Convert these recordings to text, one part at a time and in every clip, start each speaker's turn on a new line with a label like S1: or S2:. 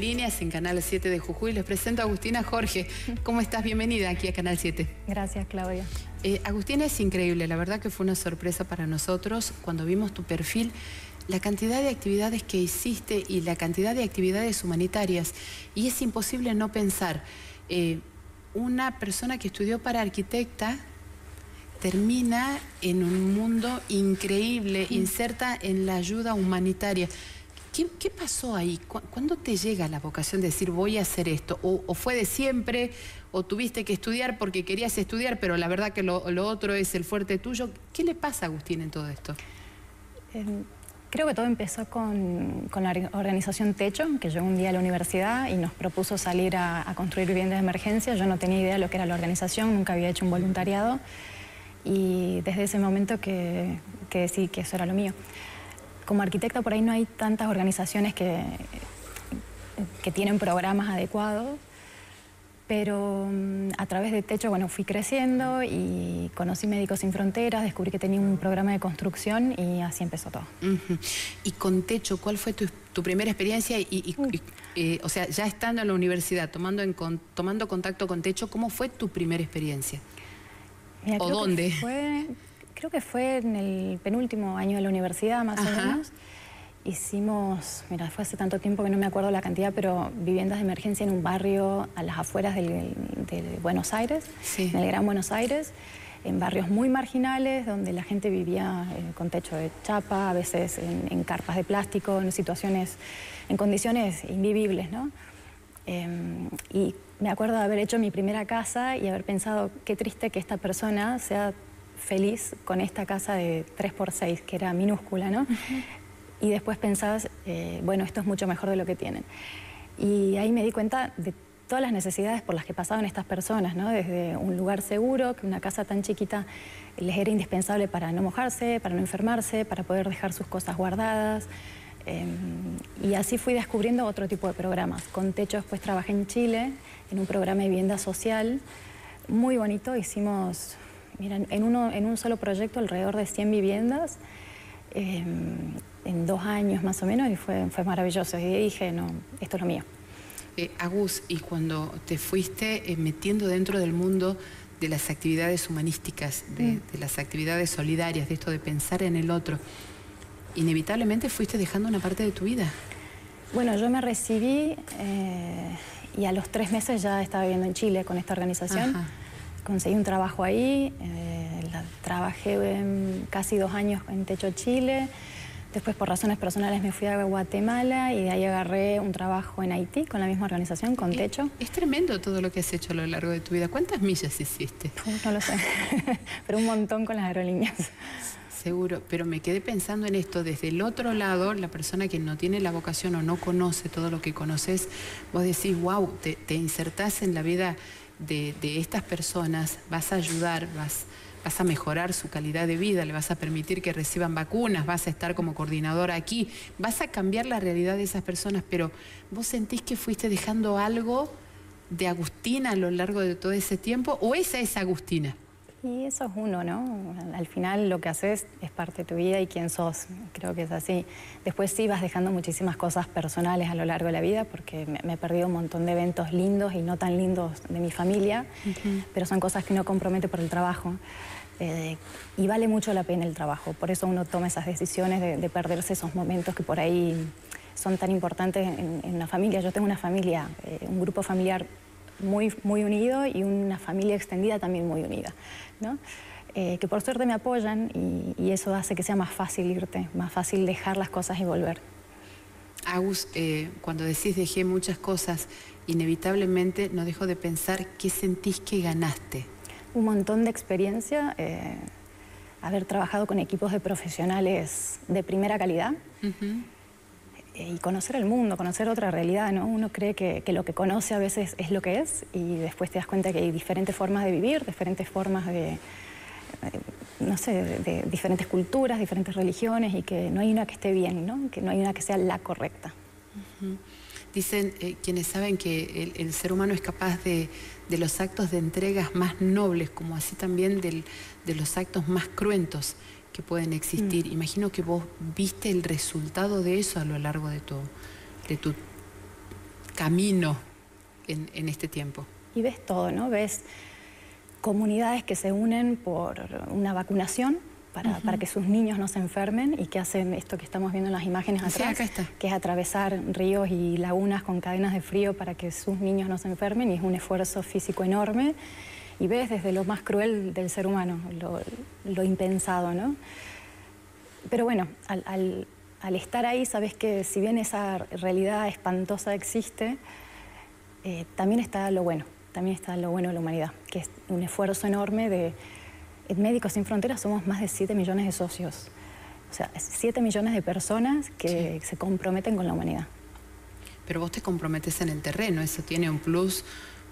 S1: en Líneas, en Canal 7 de Jujuy. Les presento a Agustina Jorge. ¿Cómo estás? Bienvenida aquí a Canal 7.
S2: Gracias, Claudia.
S1: Eh, Agustina es increíble, la verdad que fue una sorpresa para nosotros cuando vimos tu perfil, la cantidad de actividades que hiciste y la cantidad de actividades humanitarias. Y es imposible no pensar, eh, una persona que estudió para arquitecta termina en un mundo increíble, inserta en la ayuda humanitaria. ¿Qué, pasó ahí? ¿Cuándo te llega la vocación de decir voy a hacer esto? ¿O, fue de siempre? ¿O tuviste que estudiar porque querías estudiar, pero la verdad que lo, otro es el fuerte tuyo? ¿Qué le pasa a Agustín en todo esto?
S2: Creo que todo empezó con, la organización Techo, que llegó un día a la universidad y nos propuso salir a, construir viviendas de emergencia. Yo no tenía idea de lo que era la organización, nunca había hecho un voluntariado. Y desde ese momento que, que decidí que eso era lo mío como arquitecta por ahí no hay tantas organizaciones que, que tienen programas adecuados, pero mm, a través de Techo, bueno, fui creciendo y conocí Médicos Sin Fronteras, descubrí que tenía un programa de construcción y así empezó todo.
S1: Y con Techo, ¿cuál fue tu, primera experiencia? Y, eh, o sea, ya estando en la universidad, tomando, en, tomando contacto con Techo, ¿cómo fue tu primera experiencia?
S2: ¿O dónde? Fue, creo que fue en el penúltimo año de la universidad, más o menos. Hicimos, mira, fue hace tanto tiempo que no me acuerdo la cantidad, pero viviendas de emergencia en un barrio a las afueras de Buenos Aires, en el Gran Buenos Aires, en barrios muy marginales, donde la gente vivía eh, con techo de chapa, a veces en, carpas de plástico, en situaciones, en condiciones invivibles, ¿no? Em, y me acuerdo de haber hecho mi primera casa y haber pensado, qué triste que esta persona sea feliz con esta casa de 3x6, que era minúscula, ¿no? Y después pensabas, eh, bueno, esto es mucho mejor de lo que tienen. Y ahí me di cuenta de todas las necesidades por las que pasaban estas personas, ¿no? Desde un lugar seguro, que una casa tan chiquita les era indispensable para no mojarse, para no enfermarse, para poder dejar sus cosas guardadas. Em, y así fui descubriendo otro tipo de programas. Con Techo después trabajé en Chile, en un programa de vivienda social, muy bonito. Hicimos Mira, en, uno, en un solo proyecto alrededor de 100 viviendas, em, en dos años más o menos, y fue, fue maravilloso. Y dije, no, esto es lo mío.
S1: Eh, Agus, y cuando te fuiste eh, metiendo dentro del mundo de las actividades humanísticas, mm. de, las actividades solidarias, de esto de pensar en el otro, inevitablemente fuiste dejando una parte de tu vida.
S2: Bueno, yo me recibí eh, y a los tres meses ya estaba viviendo en Chile con esta organización conseguí un trabajo ahí, eh, trabajé casi dos años en Techo Chile, después por razones personales me fui a Guatemala y de ahí agarré un trabajo en Haití con la misma organización, con Techo.
S1: Es, tremendo todo lo que has hecho a lo largo de tu vida. ¿Cuántas millas hiciste?
S2: no lo sé, pero un montón con las aerolíneas.
S1: Seguro, pero me quedé pensando en esto, desde el otro lado, la persona que no tiene la vocación o no conoce todo lo que conoces, vos decís, wow, te, te insertás en la vida de, estas personas, vas a ayudar, vas, vas a mejorar su calidad de vida, le vas a permitir que reciban vacunas, vas a estar como coordinador aquí, vas a cambiar la realidad de esas personas, pero vos sentís que fuiste dejando algo de Agustina a lo largo de todo ese tiempo, o esa es Agustina.
S2: Y eso es uno, ¿no? Al final lo que haces es parte de tu vida y quién sos. Creo que es así. Después sí vas dejando muchísimas cosas personales a lo largo de la vida porque me, he perdido un montón de eventos lindos y no tan lindos de mi familia, pero son cosas que no compromete por el trabajo. Eh, y vale mucho la pena el trabajo. Por eso uno toma esas decisiones de, perderse esos momentos que por ahí son tan importantes en, la familia. Yo tengo una familia, eh, un grupo familiar muy, muy unido y una familia extendida también muy unida. ¿no? Eh, que por suerte me apoyan y, eso hace que sea más fácil irte, más fácil dejar las cosas y volver.
S1: Agus, eh, cuando decís dejé muchas cosas, inevitablemente no dejo de pensar qué sentís que ganaste.
S2: Un montón de experiencia, eh, haber trabajado con equipos de profesionales de primera calidad y conocer el mundo, conocer otra realidad, ¿no? Uno cree que, lo que conoce a veces es lo que es y después te das cuenta que hay diferentes formas de vivir, diferentes formas de, no sé, de, diferentes culturas, diferentes religiones y que no hay una que esté bien, ¿no? Que no hay una que sea la correcta.
S1: Dicen eh, quienes saben que el, ser humano es capaz de, los actos de entregas más nobles, como así también de los actos más cruentos que pueden existir. Mm. Imagino que vos viste el resultado de eso a lo largo de tu, de tu camino en, este tiempo.
S2: Y ves todo, ¿no? Ves comunidades que se unen por una vacunación para, que sus niños no se enfermen y que hacen esto que estamos viendo en las imágenes atrás, que es atravesar ríos y lagunas con cadenas de frío para que sus niños no se enfermen y es un esfuerzo físico enorme y ves desde lo más cruel del ser humano, lo, impensado, ¿no? Pero bueno, al, estar ahí sabes que si bien esa realidad espantosa existe, eh, también está lo bueno, también está lo bueno de la humanidad, que es un esfuerzo enorme de Médicos Sin Fronteras somos más de 7 millones de socios. O sea, 7 millones de personas que se comprometen con la humanidad.
S1: Pero vos te comprometes en el terreno, eso tiene un plus,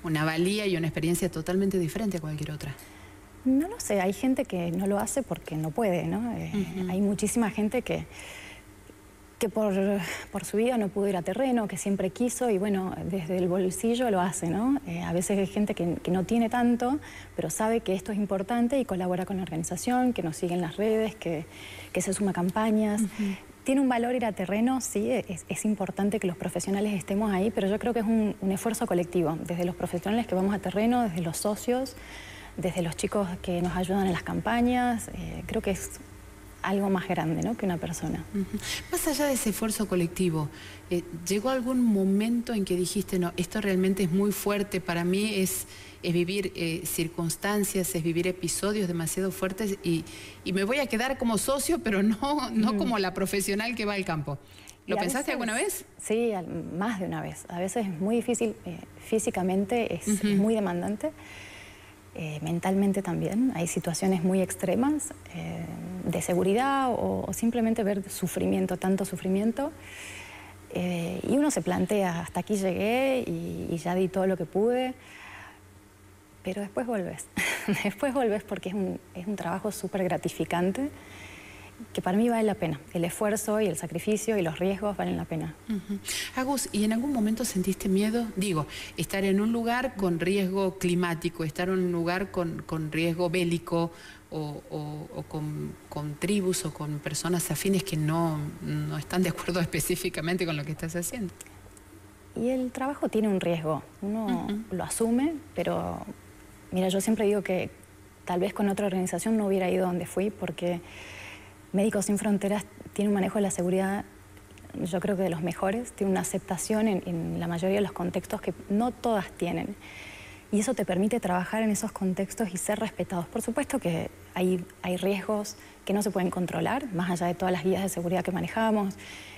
S1: una valía y una experiencia totalmente diferente a cualquier otra.
S2: No lo sé, hay gente que no lo hace porque no puede, ¿no? Eh, hay muchísima gente que que por, su vida no pudo ir a terreno, que siempre quiso y bueno, desde el bolsillo lo hace, ¿no? Eh, a veces hay gente que, no tiene tanto, pero sabe que esto es importante y colabora con la organización, que nos sigue en las redes, que, se suma a campañas. Tiene un valor ir a terreno, sí, es, importante que los profesionales estemos ahí, pero yo creo que es un, esfuerzo colectivo, desde los profesionales que vamos a terreno, desde los socios, desde los chicos que nos ayudan en las campañas, eh, creo que es algo más grande ¿no? que una persona.
S1: Más allá de ese esfuerzo colectivo, eh, ¿llegó algún momento en que dijiste, no, esto realmente es muy fuerte, para mí es, es vivir eh, circunstancias, es vivir episodios demasiado fuertes y, me voy a quedar como socio, pero no, no como la profesional que va al campo? ¿Lo pensaste alguna vez?
S2: Sí, más de una vez. A veces es muy difícil, eh, físicamente es muy demandante. Eh, mentalmente también. Hay situaciones muy extremas eh, de seguridad o, simplemente ver sufrimiento, tanto sufrimiento. Eh, y uno se plantea, hasta aquí llegué y, ya di todo lo que pude, pero después volves. después volves porque es un, es un trabajo súper gratificante que para mí vale la pena. El esfuerzo y el sacrificio y los riesgos valen la pena.
S1: Agus, ¿y en algún momento sentiste miedo? Digo, estar en un lugar con riesgo climático, estar en un lugar con, riesgo bélico o, con, tribus o con personas afines que no, están de acuerdo específicamente con lo que estás haciendo.
S2: Y el trabajo tiene un riesgo, uno lo asume, pero mira, yo siempre digo que tal vez con otra organización no hubiera ido donde fui porque Médicos Sin Fronteras tiene un manejo de la seguridad, yo creo que de los mejores, tiene una aceptación en, la mayoría de los contextos que no todas tienen. Y eso te permite trabajar en esos contextos y ser respetados. Por supuesto que hay, hay riesgos que no se pueden controlar, más allá de todas las guías de seguridad que manejamos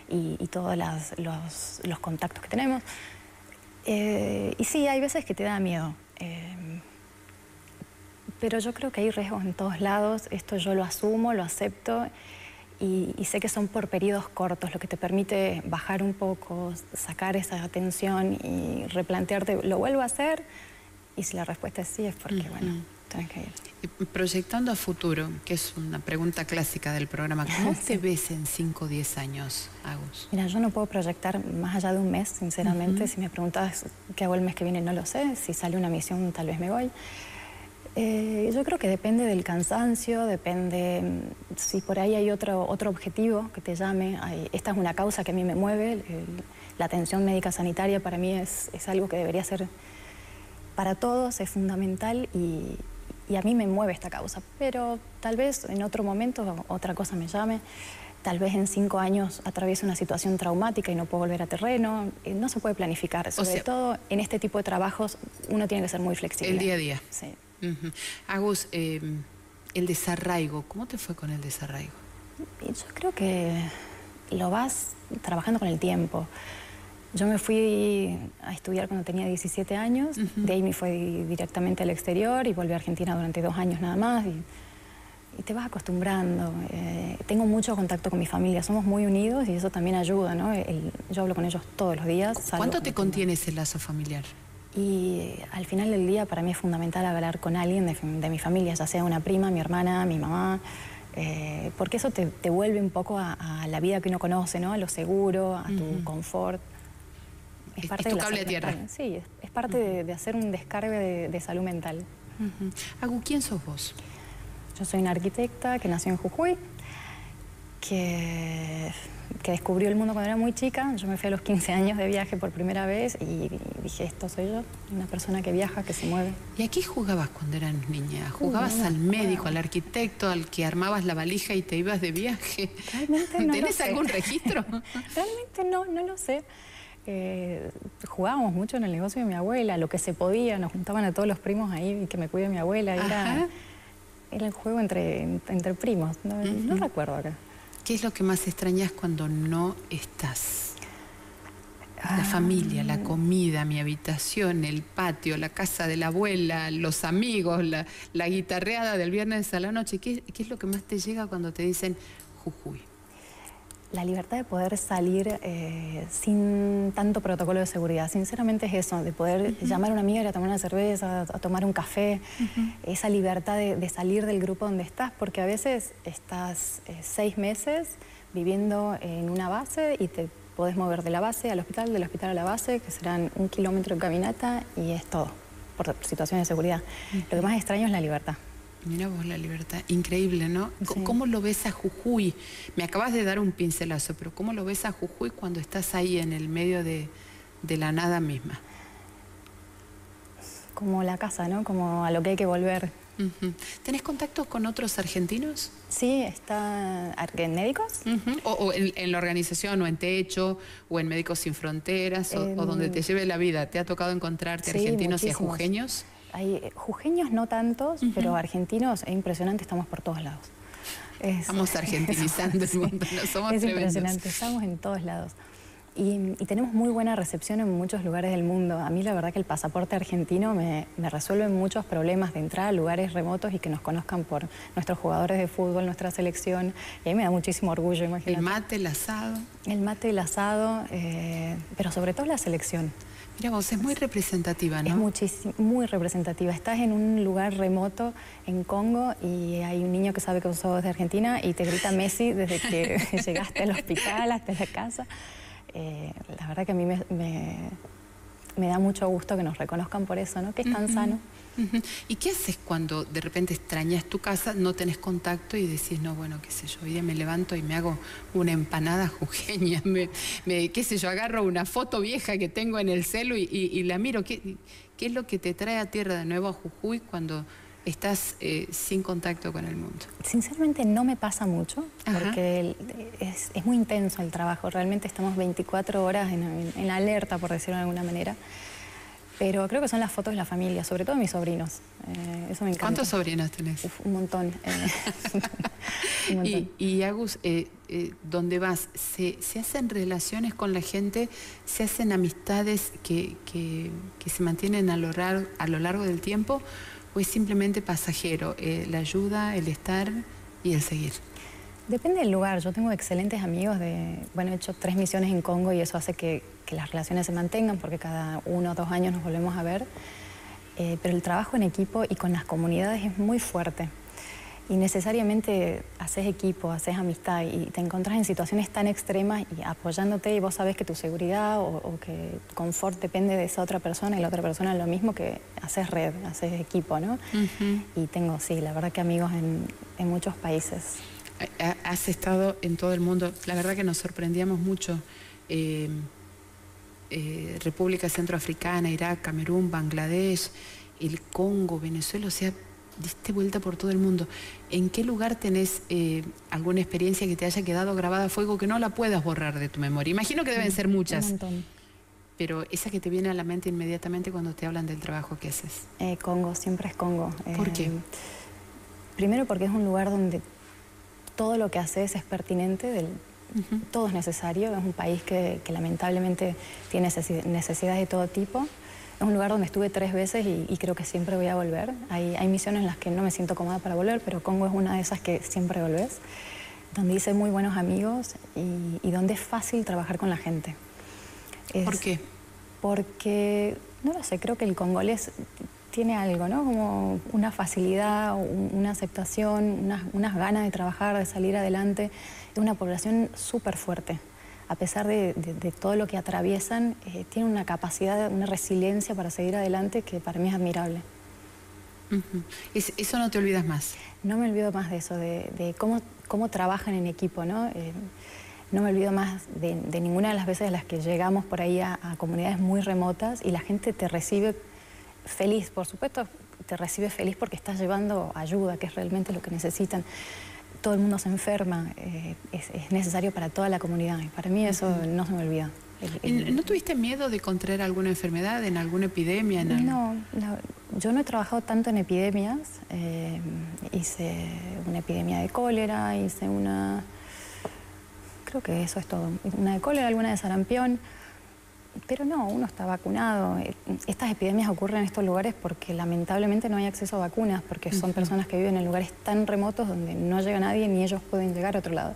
S2: y, todos los, los, contactos que tenemos. Eh, y sí, hay veces que te da miedo. Eh, pero yo creo que hay riesgos en todos lados, esto yo lo asumo, lo acepto y, sé que son por periodos cortos, lo que te permite bajar un poco, sacar esa atención y replantearte, ¿lo vuelvo a hacer? Y si la respuesta es sí, es porque, bueno, tenés que ir.
S1: proyectando a futuro, que es una pregunta clásica del programa, ¿cómo te ves en 5 o 10 años, Agus?
S2: Mira, yo no puedo proyectar más allá de un mes, sinceramente. Si me preguntas qué hago el mes que viene, no lo sé. Si sale una misión, tal vez me voy. Eh, yo creo que depende del cansancio, depende mm, si por ahí hay otro, otro objetivo que te llame. esta es una causa que a mí me mueve. la atención médica sanitaria para mí es, es, algo que debería ser para todos, es fundamental y, y, a mí me mueve esta causa. Pero tal vez en otro momento otra cosa me llame. Tal vez en cinco años atraviese una situación traumática y no puedo volver a terreno. Eh, no se puede planificar. Sobre todo en este tipo de trabajos uno tiene que ser muy flexible.
S1: El día a día. Sí. Agus, em, el desarraigo, ¿cómo te fue con el desarraigo?
S2: Yo creo que lo vas trabajando con el tiempo. Yo me fui a estudiar cuando tenía 17 años, de ahí me fui directamente al exterior y volví a Argentina durante dos años nada más. Y, te vas acostumbrando. Eh, tengo mucho contacto con mi familia, somos muy unidos y eso también ayuda, ¿no? yo hablo con ellos todos los días.
S1: ¿Cuánto te contiene ese lazo familiar?
S2: Y al final del día para mí es fundamental hablar con alguien de, mi familia, ya sea una prima, mi hermana, mi mamá, eh, porque eso te, vuelve un poco a, la vida que uno conoce, ¿no? a lo seguro, a tu confort.
S1: Es, parte de tu cable de tierra.
S2: Sí, es, parte de, hacer un descargue de, salud mental.
S1: Agu, ¿quién sos vos?
S2: Yo soy una arquitecta que nació en Jujuy, que que descubrió el mundo cuando era muy chica. Yo me fui a los 15 años de viaje por primera vez y dije, esto soy yo, una persona que viaja, que se mueve.
S1: ¿Y aquí jugabas cuando eras niña? ¿Jugabas al médico, al arquitecto, al que armabas la valija y te ibas de viaje?
S2: Realmente no
S1: ¿Tienes algún registro?
S2: Realmente no, no lo sé. Eh, jugábamos mucho en el negocio de mi abuela, lo que se podía, nos juntaban a todos los primos ahí y que me cuide mi abuela. Era, era el juego entre, entre primos, no recuerdo acá.
S1: ¿Qué es lo que más extrañas cuando no estás? La familia, la ah. comida, mi habitación, el patio, la casa de la abuela, los amigos, la, guitarreada del viernes a la noche. ¿Qué, es lo que más te llega cuando te dicen Jujuy?
S2: La libertad de poder salir eh, sin tanto protocolo de seguridad. Sinceramente es eso, de poder llamar a una amiga y a tomar una cerveza, a tomar un café. Esa libertad de, salir del grupo donde estás, porque a veces estás eh, seis meses viviendo en una base y te podés mover de la base al hospital, del hospital a la base, que serán un kilómetro de caminata y es todo, por situaciones de seguridad. Lo que más extraño es la libertad.
S1: Mira vos la libertad, increíble, ¿no? ¿Cómo lo ves a Jujuy? Me acabas de dar un pincelazo, pero ¿cómo lo ves a Jujuy cuando estás ahí en el medio de, la nada misma?
S2: Como la casa, ¿no? Como a lo que hay que volver.
S1: ¿Tenés contacto con otros argentinos?
S2: Sí, está en médicos.
S1: o, en, la organización, o en Techo, o en Médicos Sin Fronteras, o, donde te lleve la vida. ¿Te ha tocado encontrarte argentinos y jujeños?
S2: Hay eh, jujeños no tantos, pero argentinos es impresionante, estamos por todos lados.
S1: estamos argentinizando el mundo, no somos
S2: Es impresionante, estamos en todos lados. Y, tenemos muy buena recepción en muchos lugares del mundo. A mí la verdad que el pasaporte argentino me, resuelve muchos problemas de entrar a lugares remotos y que nos conozcan por nuestros jugadores de fútbol, nuestra selección. Y a mí me da muchísimo orgullo, imagínate.
S1: El mate, el asado.
S2: El mate, el asado, eh, pero sobre todo la selección.
S1: Mira vos, es muy representativa, ¿no?
S2: Es muchísimo, muy representativa. Estás en un lugar remoto en Congo y hay un niño que sabe que sos de Argentina y te grita Messi desde que llegaste al hospital hasta la casa. Eh, la verdad que a mí me, me, da mucho gusto que nos reconozcan por eso, ¿no? Que es tan sano.
S1: ¿Y qué haces cuando de repente extrañas tu casa, no tenés contacto y decís, no, bueno, qué sé yo, hoy día me levanto y me hago una empanada jujeña, me, qué sé yo, agarro una foto vieja que tengo en el celo y, la miro? ¿Qué, ¿Qué, es lo que te trae a tierra de nuevo a Jujuy cuando estás eh, sin contacto con el mundo?
S2: Sinceramente no me pasa mucho, porque es, muy intenso el trabajo, realmente estamos 24 horas en, en alerta, por decirlo de alguna manera. Pero creo que son las fotos de la familia, sobre todo mis sobrinos.
S1: Eh, eso me encanta. ¿Cuántos sobrinos tenés?
S2: un montón.
S1: Eh, y, Agus, eh, ¿dónde vas? ¿Se, hacen relaciones con la gente? ¿Se hacen amistades que, se mantienen a lo, largo, a lo largo del tiempo? ¿O es simplemente pasajero? la ayuda, el estar y el seguir.
S2: Depende del lugar. Yo tengo excelentes amigos de... Bueno, he hecho tres misiones en Congo y eso hace que, las relaciones se mantengan porque cada uno o dos años nos volvemos a ver. Eh, pero el trabajo en equipo y con las comunidades es muy fuerte. Y necesariamente haces equipo, haces amistad y te encuentras en situaciones tan extremas y apoyándote y vos sabes que tu seguridad o, que tu confort depende de esa otra persona y la otra persona lo mismo que haces red, haces equipo, ¿no? Y tengo, sí, la verdad que amigos en, en muchos países
S1: has estado en todo el mundo. La verdad que nos sorprendíamos mucho. Eh, eh, República Centroafricana, Irak, Camerún, Bangladesh, el Congo, Venezuela, o sea, diste vuelta por todo el mundo. ¿En qué lugar tenés eh, alguna experiencia que te haya quedado grabada a fuego que no la puedas borrar de tu memoria? Imagino que deben ser muchas. Pero esa que te viene a la mente inmediatamente cuando te hablan del trabajo que haces.
S2: Congo, siempre es Congo.
S1: ¿Por qué?
S2: Primero porque es un lugar donde todo lo que haces es pertinente, todo es necesario, es un país que, lamentablemente tiene necesidades de todo tipo. Es un lugar donde estuve tres veces y, creo que siempre voy a volver. Hay, misiones en las que no me siento cómoda para volver, pero Congo es una de esas que siempre volvés, donde hice muy buenos amigos y, donde es fácil trabajar con la gente.
S1: ¿Por qué?
S2: Porque, no lo sé, creo que el congolés tiene algo, ¿no? Como una facilidad, una aceptación, unas, ganas de trabajar, de salir adelante. Es una población súper fuerte. A pesar de, todo lo que atraviesan, eh, tiene una capacidad, una resiliencia para seguir adelante que para mí es admirable.
S1: ¿Eso no te olvidas más?
S2: No me olvido más de eso, de, cómo, cómo trabajan en equipo, ¿no? Eh, no me olvido más de, ninguna de las veces en las que llegamos por ahí a, comunidades muy remotas y la gente te recibe feliz, por supuesto, te recibe feliz porque estás llevando ayuda, que es realmente lo que necesitan. Todo el mundo se enferma, eh, es, necesario para toda la comunidad y para mí eso no se me olvida.
S1: ¿No tuviste miedo de contraer alguna enfermedad, en alguna epidemia?
S2: No, yo no he trabajado tanto en epidemias. Eh, hice una epidemia de cólera, hice una Creo que eso es todo. Una de cólera, alguna de sarampión. Pero no, uno está vacunado. Estas epidemias ocurren en estos lugares porque lamentablemente no hay acceso a vacunas, porque son personas que viven en lugares tan remotos donde no llega nadie ni ellos pueden llegar a otro lado.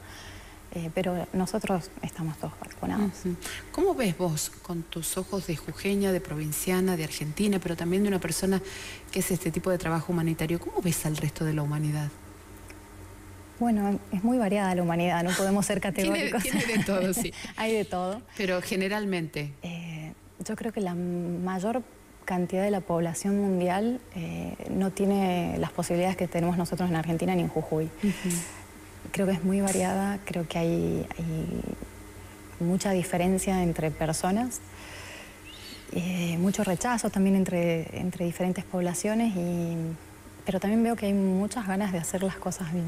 S2: Eh, pero nosotros estamos todos vacunados.
S1: ¿Cómo ves vos, con tus ojos de jujeña, de provinciana, de argentina, pero también de una persona que hace este tipo de trabajo humanitario, cómo ves al resto de la humanidad?
S2: Bueno, es muy variada la humanidad, no podemos ser categóricos.
S1: Tiene, de todo, sí.
S2: Hay de todo.
S1: Pero generalmente.
S2: Eh, yo creo que la mayor cantidad de la población mundial eh, no tiene las posibilidades que tenemos nosotros en Argentina ni en Jujuy. Creo que es muy variada, creo que hay, mucha diferencia entre personas, eh, mucho rechazo también entre, entre diferentes poblaciones y pero también veo que hay muchas ganas de hacer las cosas bien.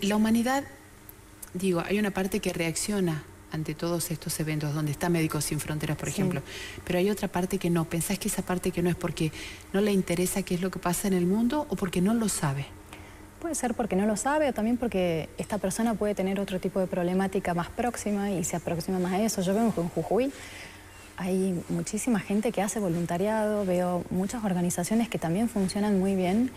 S1: La humanidad, digo, hay una parte que reacciona ante todos estos eventos, donde está Médicos Sin Fronteras, por ejemplo, pero hay otra parte que no. ¿Pensás que esa parte que no es porque no le interesa qué es lo que pasa en el mundo o porque no lo sabe?
S2: Puede ser porque no lo sabe o también porque esta persona puede tener otro tipo de problemática más próxima y se aproxima más a eso. Yo veo que en Jujuy hay muchísima gente que hace voluntariado, veo muchas organizaciones que también funcionan muy bien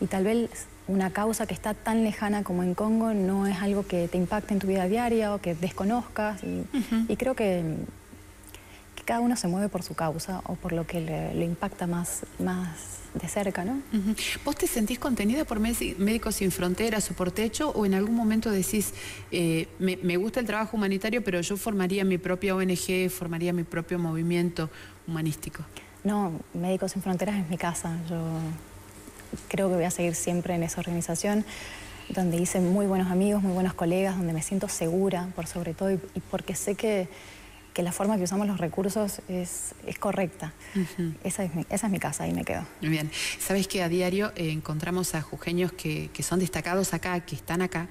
S2: y tal vez una causa que está tan lejana como en Congo no es algo que te impacte en tu vida diaria o que desconozcas y, creo que, cada uno se mueve por su causa o por lo que le, impacta más, más de cerca, ¿no?
S1: ¿Vos te sentís contenida por Médicos Sin Fronteras o por Techo o en algún momento decís, eh, me, gusta el trabajo humanitario, pero yo formaría mi propia ONG, formaría mi propio movimiento humanístico?
S2: No, Médicos Sin Fronteras es mi casa. Yo creo que voy a seguir siempre en esa organización donde hice muy buenos amigos, muy buenos colegas, donde me siento segura por sobre todo y porque sé que que la forma que usamos los recursos es, correcta. esa, es mi, esa, es mi, casa, ahí me quedo.
S1: Muy bien. Sabes que a diario eh, encontramos a jujeños que, son destacados acá, que están acá,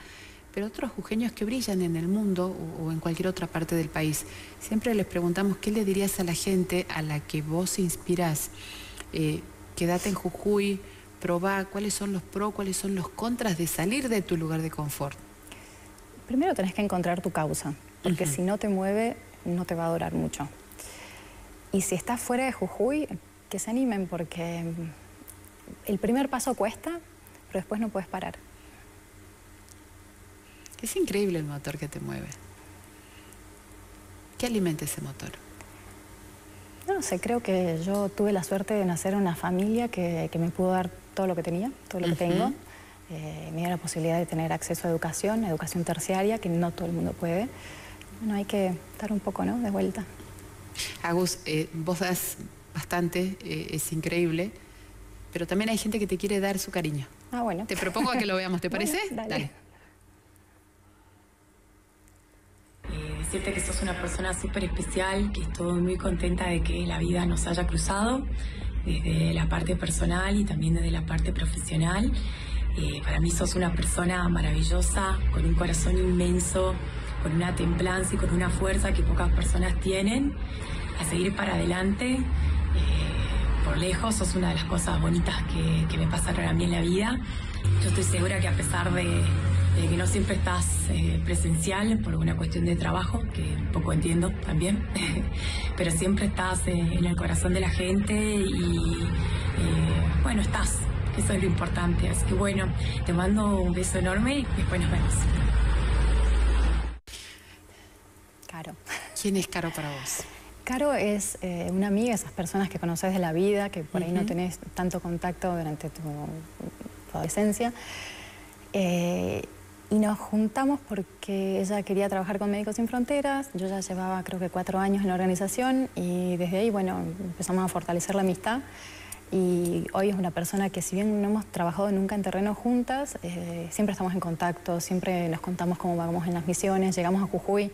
S1: pero otros jujeños que brillan en el mundo o, en cualquier otra parte del país. Siempre les preguntamos qué le dirías a la gente a la que vos inspirás. Eh, quédate en Jujuy, probá cuáles son los pros, cuáles son los contras de salir de tu lugar de confort.
S2: Primero tenés que encontrar tu causa, porque si no te mueve, no te va a durar mucho. Y si estás fuera de Jujuy, que se animen porque el primer paso cuesta, pero después no puedes parar.
S1: Es increíble el motor que te mueve. ¿Qué alimenta ese motor?
S2: No sé, creo que yo tuve la suerte de nacer en una familia que, me pudo dar todo lo que tenía, todo lo que tengo. Eh, me dio la posibilidad de tener acceso a educación, educación terciaria, que no todo el mundo puede bueno, hay que estar un poco, ¿no? De vuelta.
S1: Agus, eh, vos das bastante, eh, es increíble, pero también hay gente que te quiere dar su cariño.
S2: Ah, bueno.
S1: Te propongo que lo veamos, ¿te parece?
S2: dale.
S3: Eh, decirte que sos una persona súper especial, que estoy muy contenta de que la vida nos haya cruzado, desde la parte personal y también desde la parte profesional. para mí sos una persona maravillosa, con un corazón inmenso, con una templanza y con una fuerza que pocas personas tienen, a seguir para adelante. Eh, por lejos, sos una de las cosas bonitas que, me pasaron a mí en la vida. Yo estoy segura que a pesar de, que no siempre estás eh, presencial por una cuestión de trabajo, que poco entiendo también, pero siempre estás eh, en el corazón de la gente y bueno, estás. Eso es lo importante. Así que bueno, te mando un beso enorme y después nos vemos.
S1: ¿Quién es Caro para vos?
S2: Caro es eh, una amiga, esas personas que conoces de la vida, que por ahí no tenés tanto contacto durante tu, adolescencia. Eh, y nos juntamos porque ella quería trabajar con Médicos Sin Fronteras, yo ya llevaba creo que cuatro años en la organización y desde ahí, bueno, empezamos a fortalecer la amistad y hoy es una persona que si bien no hemos trabajado nunca en terreno juntas, eh, siempre estamos en contacto, siempre nos contamos cómo vamos en las misiones, llegamos a Jujuy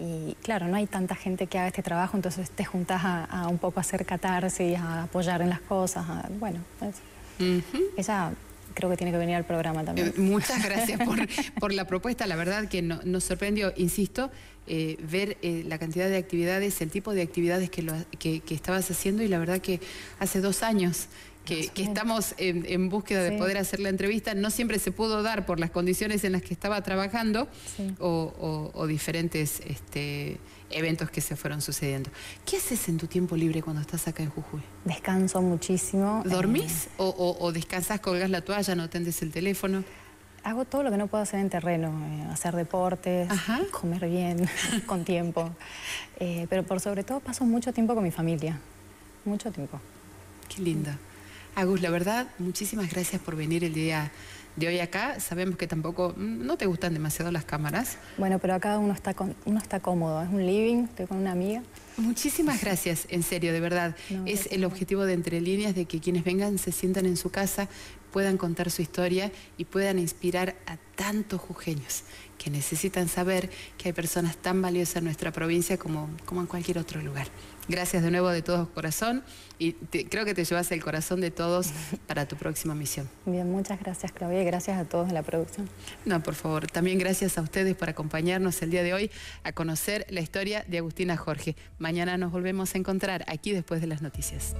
S2: y claro, no hay tanta gente que haga este trabajo, entonces te juntas a, un poco a hacer catarsis, a apoyar en las cosas, bueno, ella creo que tiene que venir al programa también. Eh,
S1: muchas gracias por, la propuesta, la verdad que nos sorprendió, insisto, eh, ver eh, la cantidad de actividades, el tipo de actividades que, que, estabas haciendo y la verdad que hace dos años que, estamos en, búsqueda de poder hacer la entrevista. No siempre se pudo dar por las condiciones en las que estaba trabajando o, diferentes este, eventos que se fueron sucediendo. ¿Qué haces en tu tiempo libre cuando estás acá en Jujuy?
S2: Descanso muchísimo.
S1: ¿Dormís eh, o, o, descansás, colgás la toalla, no atendes el teléfono?
S2: Hago todo lo que no puedo hacer en terreno, eh, hacer deportes, comer bien, con tiempo. Eh, pero por sobre todo paso mucho tiempo con mi familia, mucho tiempo.
S1: Qué linda. Agus, la verdad, muchísimas gracias por venir el día de hoy acá. Sabemos que tampoco, mm, no te gustan demasiado las cámaras.
S2: Bueno, pero acá uno está, uno está cómodo, es un living, estoy con una amiga.
S1: Muchísimas gracias, en serio, de verdad. es el objetivo de Entre Líneas, de que quienes vengan se sientan en su casa, puedan contar su historia y puedan inspirar a tantos jujeños que necesitan saber que hay personas tan valiosas en nuestra provincia como, como en cualquier otro lugar. Gracias de nuevo de todo corazón y creo que te llevas el corazón de todos para tu próxima misión.
S2: Bien, muchas gracias Claudia y gracias a todos en la producción.
S1: No, por favor, también gracias a ustedes por acompañarnos el día de hoy a conocer la historia de Agustina Jorge. Mañana nos volvemos a encontrar aquí después de las noticias.